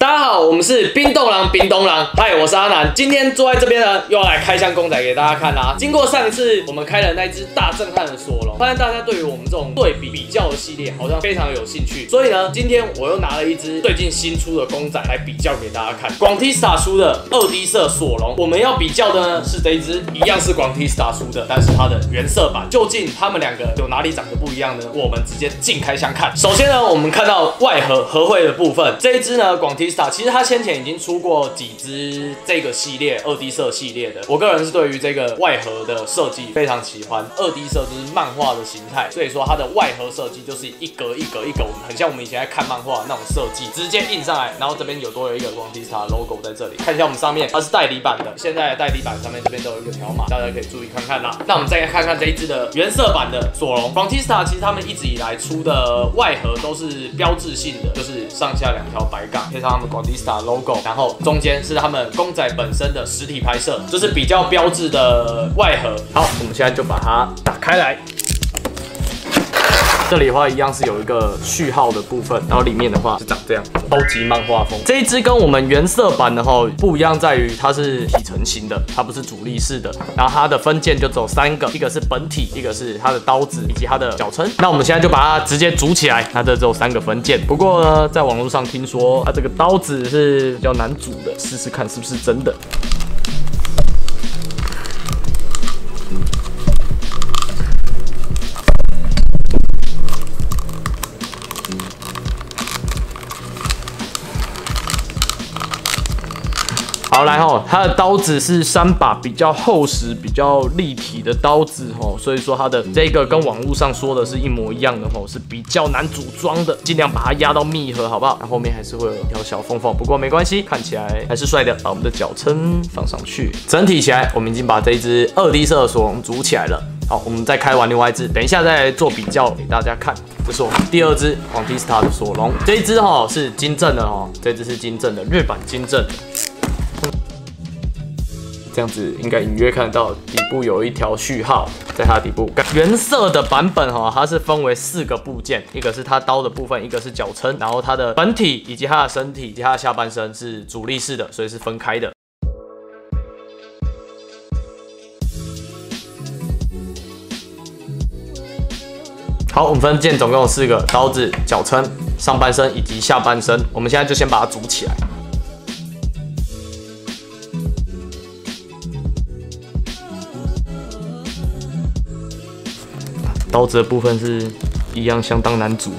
大家好，我们是冰冻狼，冰冻狼。嗨，我是阿南。今天坐在这边呢，又要来开箱公仔给大家看啦。经过上一次我们开了那只大震撼的索隆，发现大家对于我们这种对比比较的系列好像非常有兴趣。所以呢，今天我又拿了一只最近新出的公仔来比较给大家看。广 T Star 出的二 D 色索隆，我们要比较的呢是这一只，一样是广 T Star 出的，但是它的原色版，究竟它们两个有哪里长得不一样呢？我们直接近开箱看。首先呢，我们看到外盒合绘的部分，这一只呢广 T。其实它先前已经出过几支这个系列二 D 色系列的，我个人是对于这个外盒的设计非常喜欢。二 D 色就是漫画的形态，所以说它的外盒设计就是一格一格一格，很像我们以前在看漫画那种设计，直接印上来，然后这边有多有一个光 T Star logo 在这里。看一下我们上面，它是代理版的，现在代理版上面这边都有一个条码，大家可以注意看看啦。那我们再来看看这一支的原色版的索隆。光 T Star 其实他们一直以来出的外盒都是标志性的，就是上下两条白杠，非常们广 T Star logo。然后中间是他们公仔本身的实体拍摄，这是比较标志的外盒。好，我们现在就把它打开来。这里的话一样是有一个序号的部分，然后里面的话是长这样，超级漫画风。这一支跟我们原色版的话不一样，在于它是体成型的，它不是主力式的。然后它的分件就只有三个，一个是本体，一个是它的刀子以及它的脚撑。那我们现在就把它直接组起来，它这只有三个分件。不过呢，在网络上听说它这个刀子是比较难组的，试试看是不是真的。好，来吼，它的刀子是三把比较厚实、比较立体的刀子吼，所以说它的这个跟网络上说的是一模一样的吼，是比较难组装的，尽量把它压到密合，好不好？它后面还是会有一条小缝缝，不过没关系，看起来还是帅的。把我们的脚撑放上去，整体起来，我们已经把这一只二 D 色的索隆组起来了。好，我们再开完另外一只，等一下再做比较给大家看。这是我们第二只黄 T Star 的索隆，这一只哈是金正的哈，这只是金正的日版金正。这样子应该隐约看得到底部有一条序号，在它底部。原色的版本哈，它是分为四个部件，一个是它刀的部分，一个是脚撑，然后它的本体以及它的身体以及它的下半身是主力式的，所以是分开的。好，我们分件总共有四个，刀子、脚撑、上半身以及下半身。我们现在就先把它组起来。刀子的部分是一样，相当难组。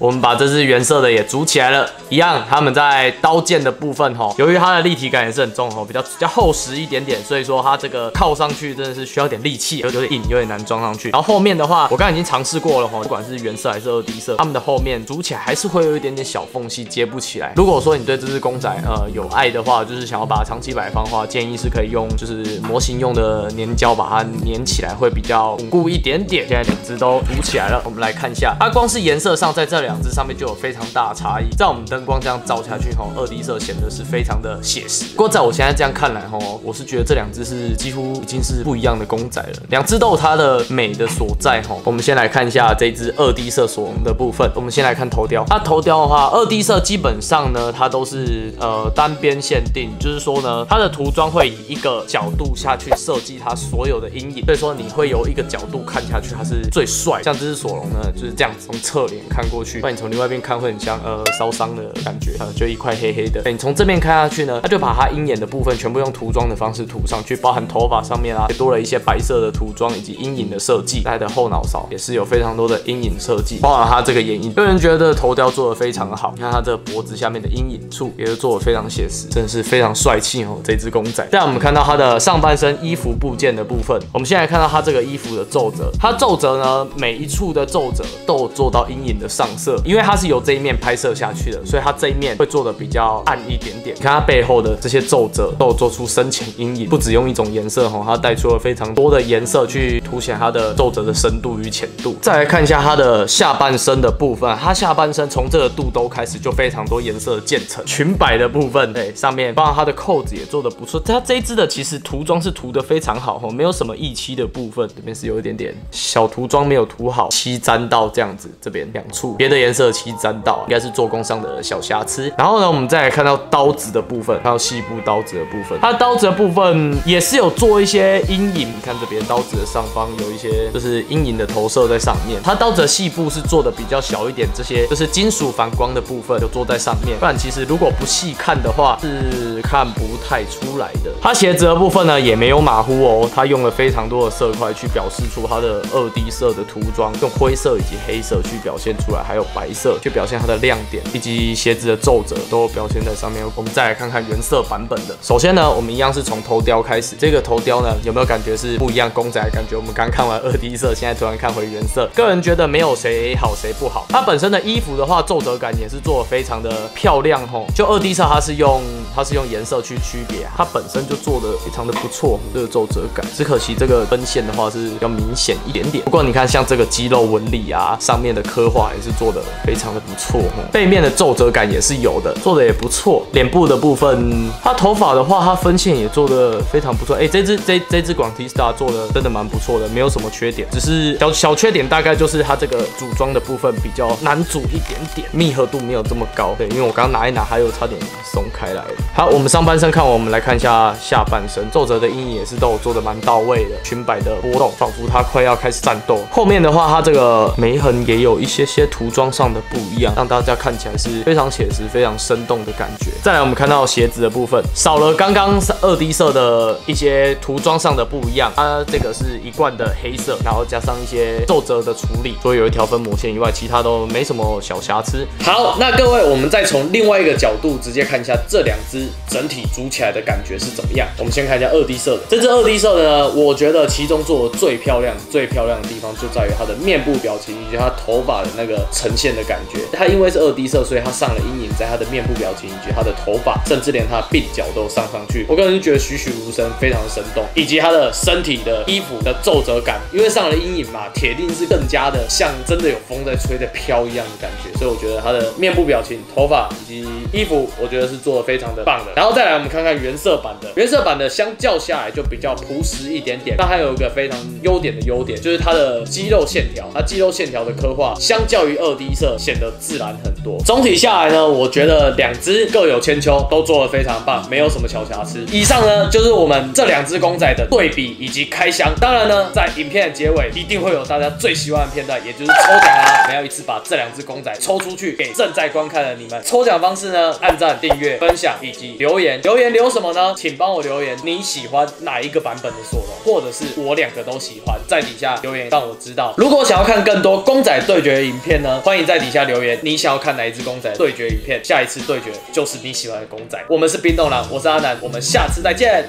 我们把这只原色的也组起来了，一样，他们在刀剑的部分哈，由于它的立体感也是很重哈，比较比较厚实一点点，所以说它这个靠上去真的是需要点力气，有点硬，有点难装上去。然后后面的话，我刚刚已经尝试过了哈，不管是原色还是二 D 色，它们的后面组起来还是会有一点点小缝隙，接不起来。如果说你对这只公仔呃有爱的话，就是想要把它长期摆放的话，建议是可以用就是模型用的粘胶把它粘起来，会比较稳固一点点。现在两只都组起来了，我们来看一下，它光是颜色上在这里。两只上面就有非常大的差异，在我们灯光这样照下去吼，二 D 色显得是非常的写实。不过在我现在这样看来吼，我是觉得这两只是几乎已经是不一样的公仔了。两只都有它的美的所在吼。我们先来看一下这只二 D 色索隆的部分。我们先来看头雕，它头雕的话，二 D 色基本上呢，它都是呃单边限定，就是说呢，它的涂装会以一个角度下去设计它所有的阴影，所以说你会由一个角度看下去，它是最帅。像这只索隆呢，就是这样子从侧脸看过去。那你从另外一边看会很像呃烧伤的感觉，呃就一块黑黑的。你从这面看下去呢，他就把它鹰眼的部分全部用涂装的方式涂上去，包含头发上面啊，也多了一些白色的涂装以及阴影的设计。它的后脑勺也是有非常多的阴影设计，包含它这个眼影，个人觉得头雕做的非常好。你看它这脖子下面的阴影处也是做的非常写实，真的是非常帅气哦。这只公仔。再我们看到它的上半身衣服部件的部分，我们现在看到它这个衣服的皱褶，它皱褶呢每一处的皱褶都有做到阴影的上。色，因为它是由这一面拍摄下去的，所以它这一面会做的比较暗一点点。你看它背后的这些皱褶都有做出深浅阴影，不只用一种颜色哈，它带出了非常多的颜色去凸显它的皱褶的深度与浅度。再来看一下它的下半身的部分，它下半身从这个肚兜开始就非常多颜色的渐层，裙摆的部分，对，上面包括它的扣子也做的不错。它这一只的其实涂装是涂的非常好哈，没有什么溢漆的部分，这边是有一点点小涂装没有涂好，漆沾到这样子，这边两处别的颜色漆沾到，应该是做工上的小瑕疵。然后呢，我们再来看到刀子的部分，还有细部刀子的部分，它刀子的部分也是有做一些阴影，你看这边刀子的上方有一些就是阴影的投射在上面，它刀子的细部是做的比较小一点，这些就是金属反光的部分就做在上面，不然其实如果不细看的话是看不太出来的。它鞋子的部分呢也没有马虎哦，它用了非常多的色块去表示出它的二 D 色的涂装，用灰色以及黑色去表现出来，还有白色去表现它的亮点，以及鞋子的皱褶都表现在上面。我们再来看看原色版本的。首先呢，我们一样是从头雕开始，这个头雕呢有没有感觉是不一样公仔的感觉？我们刚看完二 D 色，现在突然看回原色，个人觉得没有谁好谁不好。它本身的衣服的话，皱褶感也是做的非常的漂亮吼。就二 D 色，它是用它是用颜色去区别，它本身就做的非常的不错，这个皱褶感。只可惜这个分线的话是比较明显一点点。不过你看，像这个肌肉纹理啊，上面的刻画也是做的非常的不错。背面的皱褶感也是有的，做的也不错。脸部的部分，它头发的话，它分线也做的非常不错。哎，这只这这只广 T Star 做的真的蛮不错的，没有什么缺点，只是小小缺点大概就是它这个组装的部分比较难组一点点，密合度没有这么高。对，因为我刚刚拿一拿，还有差点松开来了。好，我们上半身看完，我们来看一下下半身，皱褶的阴影也是都有做的蛮到位的，裙摆的波动，仿佛它快要开始战斗。后面的话，它这个眉痕也有一些些涂装装上的不一样，让大家看起来是非常写实、非常生动的感觉。再来，我们看到鞋子的部分，少了刚刚二 D 色的一些涂装上的不一样，它这个是一贯的黑色，然后加上一些皱褶的处理，所以有一条分膜线以外，其他都没什么小瑕疵。好，那各位，我们再从另外一个角度直接看一下这两只整体组起来的感觉是怎么样。我们先看一下二 D 色的，这只二 D 色的呢，我觉得其中做的最漂亮、最漂亮的地方就在于它的面部表情以及它头发的那个呈现的感觉。它因为是二 D 色，所以它上了阴影在它的面部表情以及它的头发，甚至连它的鬓角都上上去。我个人就觉得栩栩如生，非常的生动，以及它的身体的衣服的皱褶感，因为上了阴影嘛，铁定是更加的像真的有风在吹在飘一样的感觉。所以我觉得它的面部表情、头发以及衣服，我觉得是做的非常的棒的。然后再来我们看看原色版的，原色版的相较下来就比较朴实一点点。那还有一个非常优点的优点，就是它的肌肉线条，它肌肉线条的刻画，相较于二低色显得自然很多。总体下来呢，我觉得两只各有千秋，都做的非常棒，没有什么小瑕疵。以上呢就是我们这两只公仔的对比以及开箱。当然呢，在影片的结尾一定会有大家最喜欢的片段，也就是抽奖啦。我们要一次把这两只公仔抽出去给正在观看的你们。抽奖方式呢，按赞、订阅、分享以及留言。留言留什么呢？请帮我留言你喜欢哪一个版本的索隆，或者是我两个都喜欢，在底下留言让我知道。如果想要看更多公仔对决的影片呢，欢迎在底下留言。你想要看哪一只公仔对决影片？下一次对决就是你喜欢的公仔。我们是冰冻狼，我是阿南，我们下次再见。